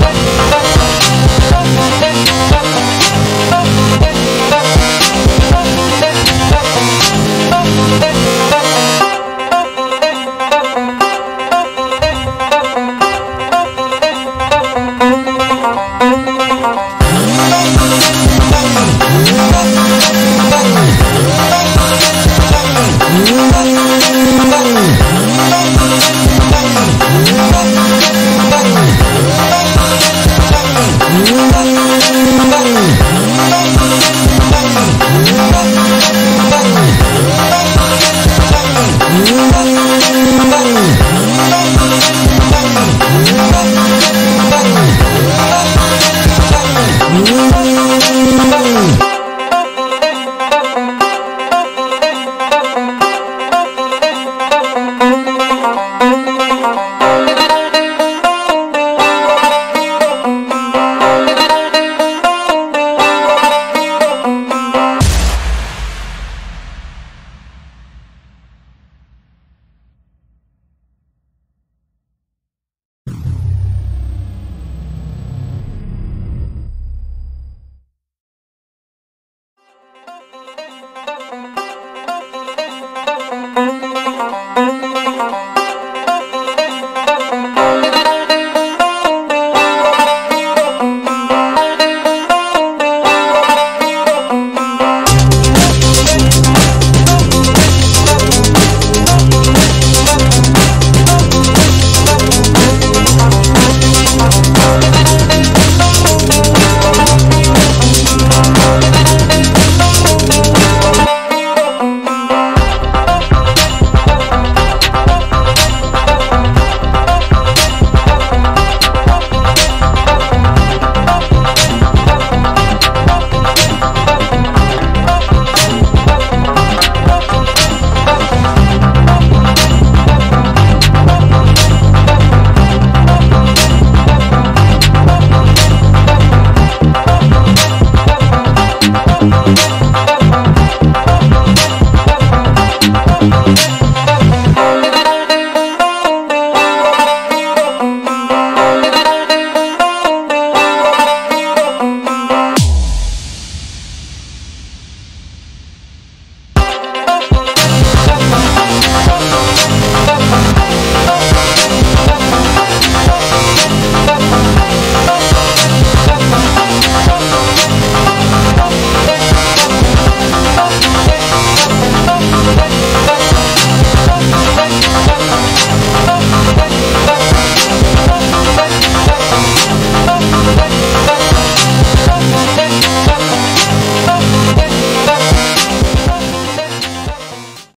what oh